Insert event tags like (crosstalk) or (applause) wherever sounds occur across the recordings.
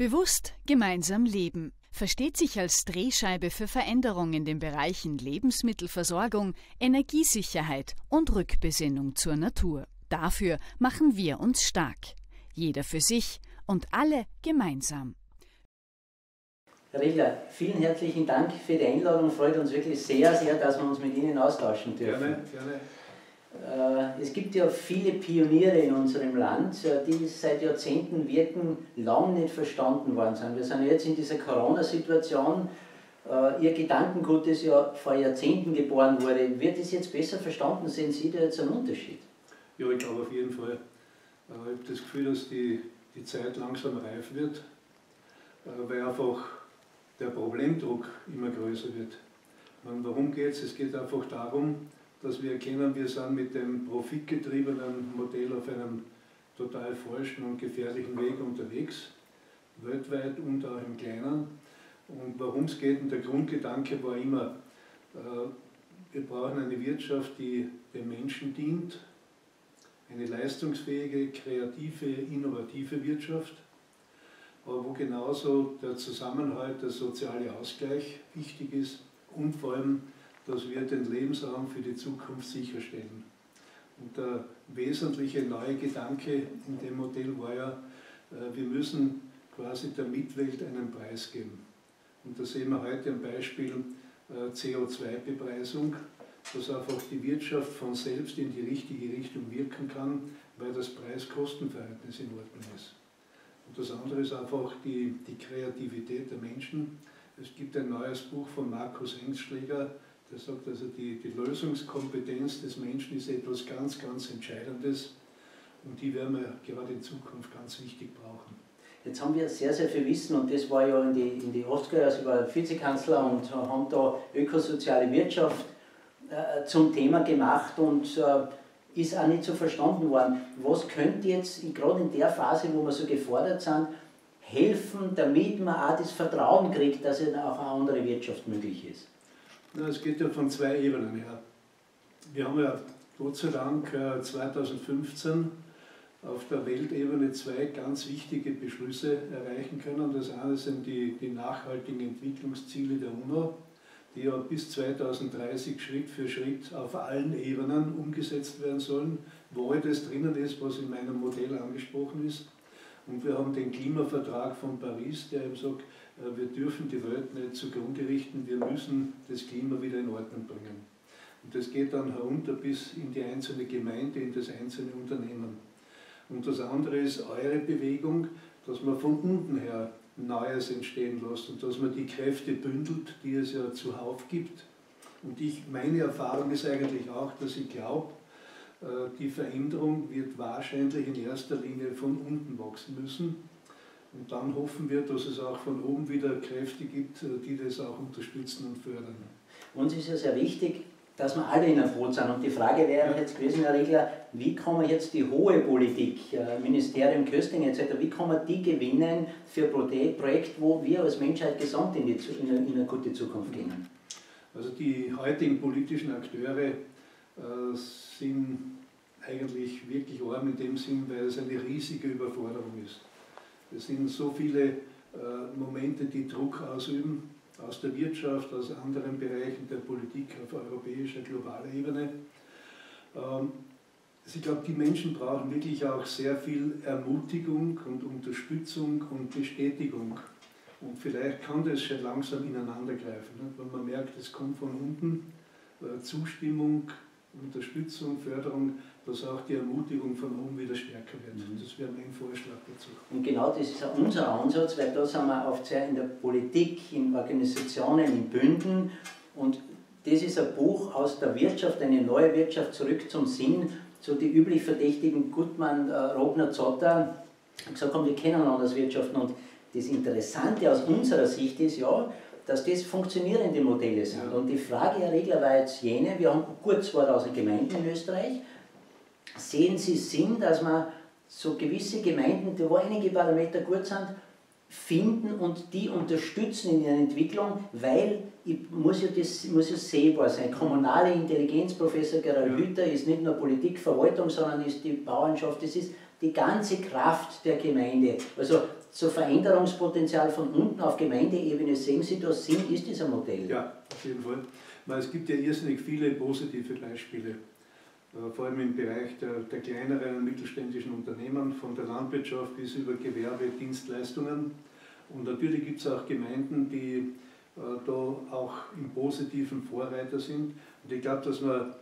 Bewusst gemeinsam leben versteht sich als Drehscheibe für Veränderungen in den Bereichen Lebensmittelversorgung, Energiesicherheit und Rückbesinnung zur Natur. Dafür machen wir uns stark. Jeder für sich und alle gemeinsam. Herr Regler, vielen herzlichen Dank für die Einladung. Freut uns wirklich sehr, sehr, dass wir uns mit Ihnen austauschen dürfen. Gerne, gerne. Äh, es gibt ja viele Pioniere in unserem Land, äh, die seit Jahrzehnten wirken, lang nicht verstanden worden sind. Wir sind jetzt in dieser Corona-Situation. Äh, Ihr Gedankengut, das ja vor Jahrzehnten geboren wurde, wird es jetzt besser verstanden? Sehen Sie da jetzt einen Unterschied? Ja, ich glaube auf jeden Fall. Ich habe das Gefühl, dass die, die Zeit langsam reif wird, weil einfach der Problemdruck immer größer wird. Warum geht es? Es geht einfach darum, dass wir erkennen, wir sind mit dem profitgetriebenen Modell auf einem total falschen und gefährlichen Weg unterwegs, weltweit und auch im Kleinen. Und warum es geht, und der Grundgedanke war immer, äh, wir brauchen eine Wirtschaft, die den Menschen dient, eine leistungsfähige, kreative, innovative Wirtschaft, aber wo genauso der Zusammenhalt, der soziale Ausgleich wichtig ist und vor allem dass wir den Lebensraum für die Zukunft sicherstellen. Und der wesentliche neue Gedanke in dem Modell war ja, äh, wir müssen quasi der Mitwelt einen Preis geben. Und da sehen wir heute am Beispiel äh, CO2-Bepreisung, dass einfach die Wirtschaft von selbst in die richtige Richtung wirken kann, weil das Preis-Kosten-Verhältnis in Ordnung ist. Und das andere ist einfach die, die Kreativität der Menschen. Es gibt ein neues Buch von Markus Engstschläger, der sagt also, die, die Lösungskompetenz des Menschen ist etwas ganz, ganz Entscheidendes und die werden wir gerade in Zukunft ganz wichtig brauchen. Jetzt haben wir sehr, sehr viel Wissen und das war ja in die, in die 80er, also ich war Vizekanzler und haben da ökosoziale Wirtschaft äh, zum Thema gemacht und äh, ist auch nicht so verstanden worden. Was könnte jetzt, gerade in der Phase, wo wir so gefordert sind, helfen, damit man auch das Vertrauen kriegt, dass auch eine andere Wirtschaft möglich ist? Es geht ja von zwei Ebenen her. Wir haben ja Gott sei Dank 2015 äh, auf der Weltebene zwei ganz wichtige Beschlüsse erreichen können. Das eine sind die, die nachhaltigen Entwicklungsziele der UNO, die ja bis 2030 Schritt für Schritt auf allen Ebenen umgesetzt werden sollen, wo das drinnen ist, was in meinem Modell angesprochen ist. Und wir haben den Klimavertrag von Paris, der eben sagt, äh, wir dürfen die Welt nicht zugrunde richten, wir müssen das Klima wieder in Ordnung bringen. Und das geht dann herunter bis in die einzelne Gemeinde, in das einzelne Unternehmen. Und das andere ist eure Bewegung, dass man von unten her Neues entstehen lässt und dass man die Kräfte bündelt, die es ja zuhauf gibt. Und ich, meine Erfahrung ist eigentlich auch, dass ich glaube, die Veränderung wird wahrscheinlich in erster Linie von unten wachsen müssen. Und dann hoffen wir, dass es auch von oben wieder Kräfte gibt, äh, die das auch unterstützen und fördern. Uns ist ja sehr wichtig, dass wir alle in einem Boot sind. Und die Frage wäre jetzt gewesen, Herr Regler, wie kann man jetzt die hohe Politik, äh, Ministerium Köstling etc., wie kann man die gewinnen für ein Projekt, wo wir als Menschheit gesamt in, die, in, eine, in eine gute Zukunft gehen? Also die heutigen politischen Akteure äh, sind eigentlich wirklich arm in dem Sinn, weil es eine riesige Überforderung ist. Es sind so viele äh, Momente, die Druck ausüben, aus der Wirtschaft, aus anderen Bereichen der Politik auf europäischer, globaler Ebene. Ähm, also ich glaube, die Menschen brauchen wirklich auch sehr viel Ermutigung und Unterstützung und Bestätigung. Und vielleicht kann das schon langsam ineinander greifen, wenn man merkt, es kommt von unten, äh, Zustimmung, Unterstützung, Förderung, dass auch die Ermutigung von oben wieder stärker wird. Mhm. Das wäre mein Vorschlag dazu. Und genau das ist unser Ansatz, weil da sind wir oft sehr in der Politik, in Organisationen, in Bünden und das ist ein Buch aus der Wirtschaft, eine neue Wirtschaft zurück zum Sinn, so die üblich verdächtigen Gutmann, äh, Robner, Zotter, gesagt haben, wir kennen anders wirtschaften und das Interessante aus unserer Sicht ist ja, dass das funktionierende Modelle sind. Und die Frage, Herr Regler, war jetzt jene, wir haben gut 2000 Gemeinden in Österreich, sehen Sie Sinn, dass man so gewisse Gemeinden, die wo einige Parameter gut sind, finden und die unterstützen in ihrer Entwicklung, weil ich muss ja das muss ja sehbar sein. Kommunale Intelligenz, Professor Gerald ja. Hütter, ist nicht nur Politikverwaltung, sondern ist die Bauernschaft, das ist die ganze Kraft der Gemeinde. Also so Veränderungspotenzial von unten auf Gemeindeebene, sehen Sie da Sinn, ist dieser Modell? Ja, auf jeden Fall. Es gibt ja irrsinnig viele positive Beispiele, äh, vor allem im Bereich der, der kleineren und mittelständischen Unternehmen, von der Landwirtschaft bis über Gewerbe, Dienstleistungen. Und natürlich gibt es auch Gemeinden, die äh, da auch im positiven Vorreiter sind. Und ich glaube, dass man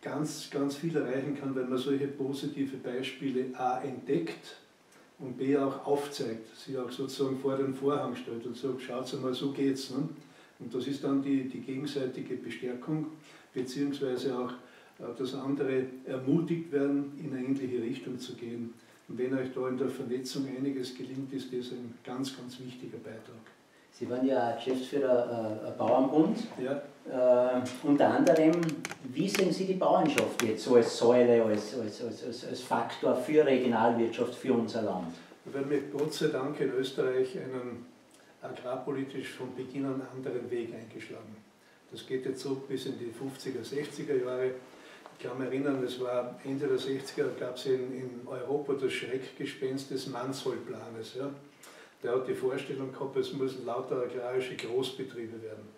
ganz, ganz viel erreichen kann, wenn man solche positive Beispiele A entdeckt und B auch aufzeigt, sie auch sozusagen vor den Vorhang stellt und sagt, schaut mal, so geht's. Ne? Und das ist dann die, die gegenseitige Bestärkung, beziehungsweise auch, äh, dass andere ermutigt werden, in eine ähnliche Richtung zu gehen. Und wenn euch da in der Vernetzung einiges gelingt, ist das ein ganz, ganz wichtiger Beitrag. Sie waren ja Geschäftsführer äh, Bauernbund. Ja. Äh, unter anderem, wie sehen Sie die Bauernschaft jetzt so als Säule, als, als, als, als Faktor für Regionalwirtschaft, für unser Land? Wir haben Gott sei Dank in Österreich einen agrarpolitisch von Beginn an anderen Weg eingeschlagen. Das geht jetzt zurück bis in die 50er, 60er Jahre. Ich kann mich erinnern, es war Ende der 60er, gab es in, in Europa das Schreckgespenst des Mansholt-Planes. Ja der hat die Vorstellung gehabt, es müssen lauter agrarische Großbetriebe werden.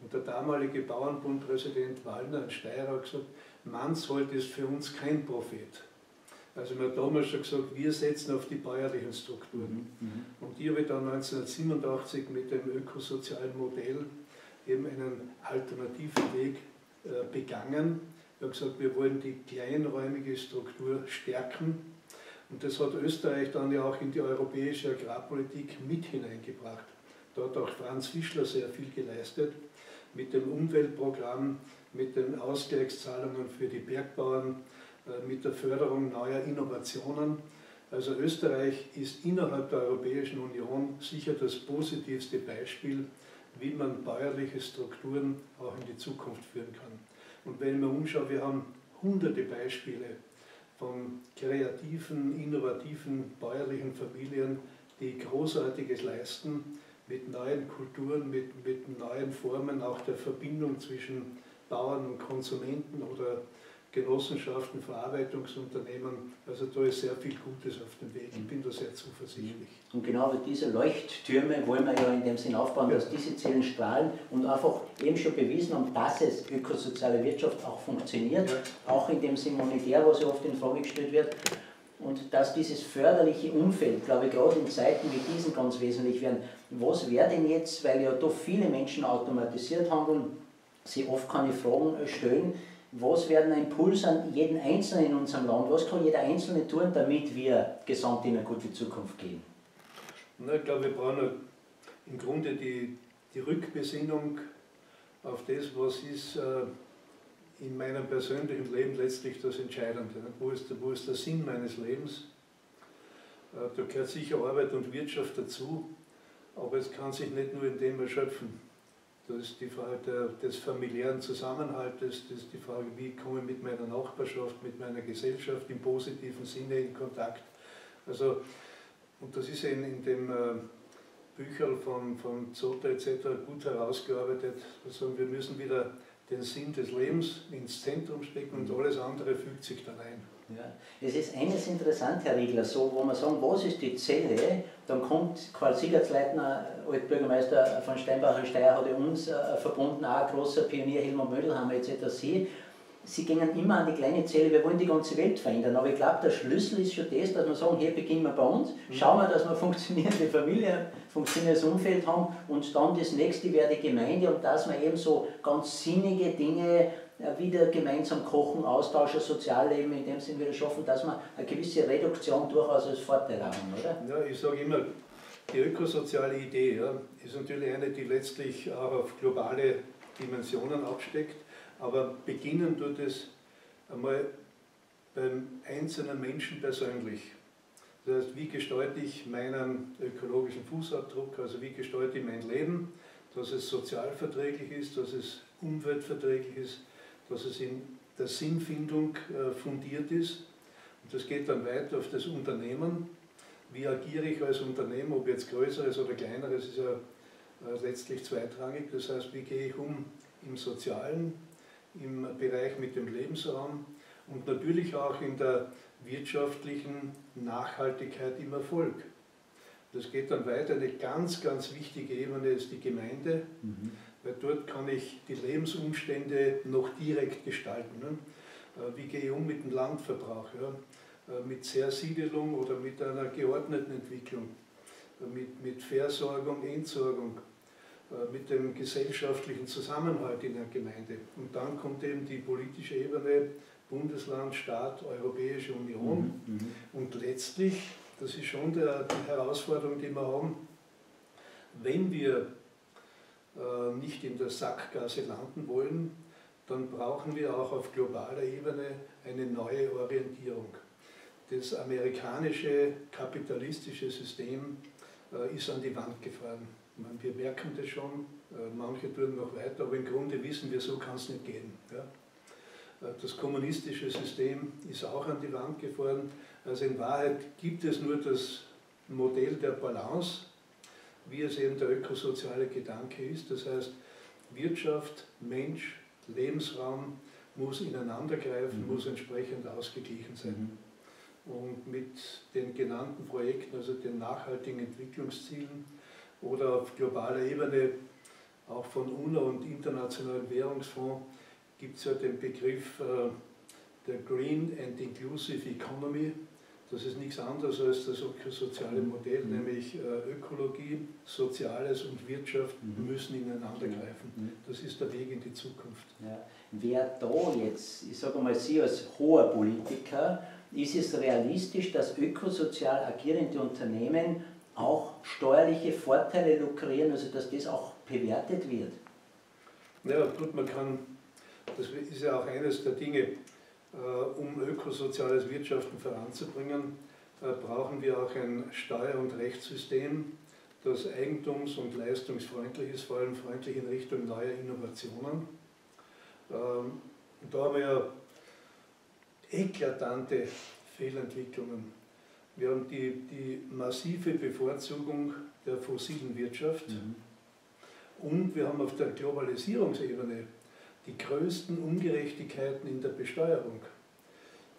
Und der damalige Bauernbundpräsident Wallner, ein Steirer, hat gesagt, Mansholt ist für uns kein Prophet. Also man hat damals schon gesagt, wir setzen auf die bäuerlichen Strukturen. Mhm. mhm. Und die habe ich dann 1987 mit dem ökosozialen Modell eben einen alternativen Weg äh, begangen. Ich habe gesagt, wir wollen die kleinräumige Struktur stärken und das hat Österreich dann ja auch in die europäische Agrarpolitik mit hineingebracht. Da hat auch Franz Fischler sehr viel geleistet mit dem Umweltprogramm, mit den Ausgleichszahlungen für die Bergbauern, äh, mit der Förderung neuer Innovationen. Also Österreich ist innerhalb der Europäischen Union sicher das positivste Beispiel, wie man bäuerliche Strukturen auch in die Zukunft führen kann. Und wenn ich mir umschaue, wir haben hunderte Beispiele von kreativen, innovativen bäuerlichen Familien, die Großartiges leisten, mit neuen Kulturen, mit, mit neuen Formen auch der Verbindung zwischen Bauern und Konsumenten oder Genossenschaften, Verarbeitungsunternehmen. Also da ist sehr viel Gutes auf dem Weg. Ich bin da sehr zuversichtlich. Und genau diese Leuchttürme wollen wir ja in dem Sinn aufbauen, ja. dass diese Zellen strahlen und einfach eben schon bewiesen haben, dass es ökosoziale Wirtschaft auch funktioniert, ja. auch in dem Sinn monetär, was ja oft in Frage gestellt wird. Und dass dieses förderliche Umfeld, glaube ich, gerade in Zeiten wie diesen ganz wesentlich werden. Was wäre denn jetzt, weil ja doch viele Menschen automatisiert handeln, sie oft keine Fragen stellen, was werden ein Impuls an jeden Einzelnen in unserem Land, was kann jeder Einzelne tun, damit wir gesamt in eine gute Zukunft gehen? Na, ich glaube, wir brauchen im Grunde die, die Rückbesinnung auf das, was ist äh, in meinem persönlichen Leben letztlich das Entscheidende. Wo ist, wo ist der Sinn meines Lebens? Äh, da gehört sicher Arbeit und Wirtschaft dazu, aber es kann sich nicht nur in dem erschöpfen. Das ist die Frage der, des familiären Zusammenhaltes, das ist die Frage, wie komme ich mit meiner Nachbarschaft, mit meiner Gesellschaft im positiven Sinne in Kontakt. Also, und das ist in, in dem äh, Bücherl von, von Zota etc. gut herausgearbeitet. Also wir müssen wieder den Sinn des Lebens ins Zentrum stecken und alles andere fügt sich dann ein. Ja. Es ist eines interessant, Herr Riegler, so, wo man sagen, was ist die Zelle, dann kommt Karl Siegertsleitner, Altbürgermeister von Steinbach und Steyr, hat uns äh, verbunden, auch ein großer Pionier, Helmut Mödelhammer etc. Sie, sie gehen immer an die kleine Zelle, wir wollen die ganze Welt verändern, aber ich glaube, der Schlüssel ist schon das, dass wir sagen, hier beginnen wir bei uns, mhm. schauen wir, dass wir (laughs) funktionierende Familie, funktionierendes Umfeld haben und dann das nächste wäre die Gemeinde und dass wir eben so ganz sinnige Dinge wieder gemeinsam kochen, Austausch, Sozialleben in dem Sinn wieder schaffen, dass wir eine gewisse Reduktion durchaus als Vorteil haben, oder? Ja, ich sage immer, die ökosoziale Idee ja, ist natürlich eine, die letztlich auch auf globale Dimensionen absteckt, aber beginnen tut es einmal beim einzelnen Menschen persönlich. Das heißt, wie gestalte ich meinen ökologischen Fußabdruck, also wie gestalte ich mein Leben, dass es sozialverträglich ist, dass es umweltverträglich ist, dass es in der Sinnfindung äh, fundiert ist. Und das geht dann weiter auf das Unternehmen. Wie agiere ich als Unternehmen, ob jetzt größeres oder kleineres, ist ja äh, letztlich zweitrangig. Das heißt, wie gehe ich um im Sozialen, im Bereich mit dem Lebensraum und natürlich auch in der wirtschaftlichen Nachhaltigkeit im Erfolg. Das geht dann weiter. Eine ganz, ganz wichtige Ebene ist die Gemeinde, mhm. weil dort kann ich die Lebensumstände noch direkt gestalten. Ne? Äh, wie gehe ich um mit dem Landverbrauch? Ja? Äh, mit Zersiedelung oder mit einer geordneten Entwicklung? Äh, mit, mit Versorgung, Entsorgung? Mit dem gesellschaftlichen Zusammenhalt in der Gemeinde. Und dann kommt eben die politische Ebene, Bundesland, Staat, Europäische Union. Mhm. mhm. Und letztlich das ist schon der, die Herausforderung, die wir haben. Wenn wir äh, nicht in der Sackgasse landen wollen, dann brauchen wir auch auf globaler Ebene eine neue Orientierung. Das amerikanische kapitalistische System äh, ist an die Wand gefahren. Meine, wir merken das schon, äh, manche tun noch weiter, aber im Grunde wissen wir, so kann es nicht gehen. Ja? Äh, das kommunistische System ist auch an die Wand gefahren. Also in Wahrheit gibt es nur das Modell der Balance, wie es eben der ökosoziale Gedanke ist. Das heißt, Wirtschaft, Mensch, Lebensraum muss ineinandergreifen, mhm. muss entsprechend ausgeglichen sein. Mhm. Und mit den genannten Projekten, also den nachhaltigen Entwicklungszielen oder auf globaler Ebene auch von UNO und Internationalen Währungsfonds gibt es ja den Begriff äh, der Green and Inclusive Economy. Das ist nichts anderes als das soziale mhm. Modell, mhm. nämlich äh, Ökologie, Soziales und Wirtschaft mhm. müssen ineinander greifen. Mhm. Das ist der Weg in die Zukunft. Ja. Wer da jetzt, ich sage mal, Sie als hoher Politiker, ist es realistisch, dass ökosozial agierende Unternehmen auch steuerliche Vorteile lukrieren, also dass das auch bewertet wird? Ja, gut, man kann, das ist ja auch eines der Dinge, äh, um ökosoziales Wirtschaften voranzubringen, äh, brauchen wir auch ein Steuer- und Rechtssystem, das eigentums- und leistungsfreundlich ist, vor allem freundlich in Richtung neuer Innovationen. Ähm, da haben wir ja eklatante Fehlentwicklungen. Wir haben die, die massive Bevorzugung der fossilen Wirtschaft mhm. und wir haben auf der Globalisierungsebene die größten Ungerechtigkeiten in der Besteuerung.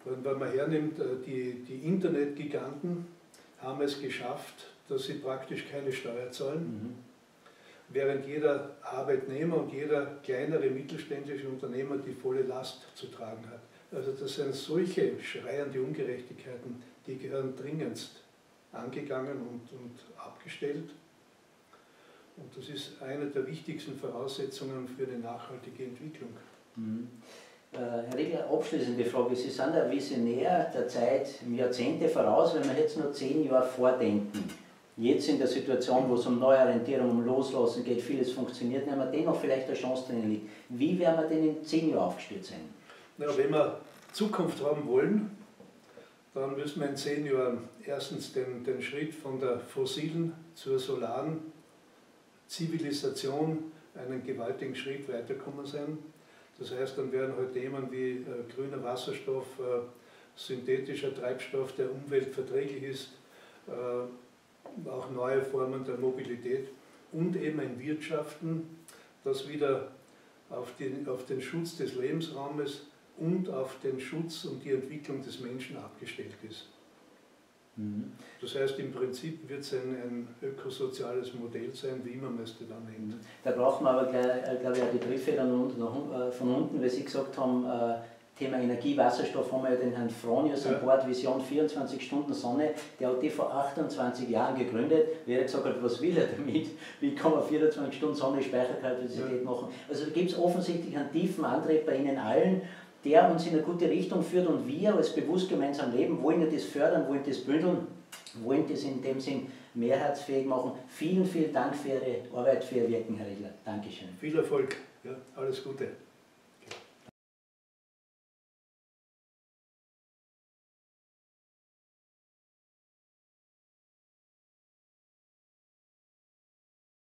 Und wenn man hernimmt, äh, die, die Internetgiganten haben es geschafft, dass sie praktisch keine Steuer zahlen, mhm. während jeder Arbeitnehmer und jeder kleinere mittelständische Unternehmer die volle Last zu tragen hat. Also das sind solche schreiende Ungerechtigkeiten, die gehören dringendst angegangen und, und abgestellt. Und das ist eine der wichtigsten Voraussetzungen für eine nachhaltige Entwicklung. Mhm. Äh, Herr Riegler, abschließende Frage. Sie sind ein Visionär der Zeit Jahrzehnte voraus, wenn wir jetzt nur zehn Jahre vordenken. Jetzt in der Situation, wo es um Neuorientierung, um Loslassen geht, vieles funktioniert, wenn wir dennoch vielleicht eine Chance drin liegt. Wie werden wir denn in zehn Jahren aufgestellt sein? Ja, wenn wir Zukunft haben wollen, dann müssen wir in zehn Jahren erstens den, den Schritt von der fossilen zur solaren Zivilisation einen gewaltigen Schritt weiterkommen sein. Das heißt, dann werden halt Themen wie äh, grüner Wasserstoff, äh, synthetischer Treibstoff, der umweltverträglich ist, äh, auch neue Formen der Mobilität und eben ein Wirtschaften, das wieder auf den, auf den Schutz des Lebensraumes und auf den Schutz und die Entwicklung des Menschen abgestellt ist. Mhm. Das heißt, im Prinzip wird es ein, ein ökosoziales Modell sein, wie man es dann nennt. Mhm. Da braucht man aber, äh, glaube ich, auch die dann äh, von unten, weil Sie gesagt haben, äh, Thema Energie, Wasserstoff haben wir ja den Herrn Fronius ja. an Bord, Vision 24 Stunden Sonne, der hat die vor 28 Jahren gegründet. Wer gesagt hat, was will er damit? Wie kann man 24 Stunden Sonne Speicherkapazität ja. machen? Also da gibt es offensichtlich einen tiefen Antrieb bei Ihnen allen der uns in eine gute Richtung führt und wir als bewusst gemeinsam leben, wollen ja das fördern, wollen das bündeln, wollen das in dem Sinn mehrheitsfähig machen. Vielen, vielen Dank für Ihre Arbeit, für Ihr Wirken, Herr Riegler. Dankeschön. Viel Erfolg. Ja, alles Gute.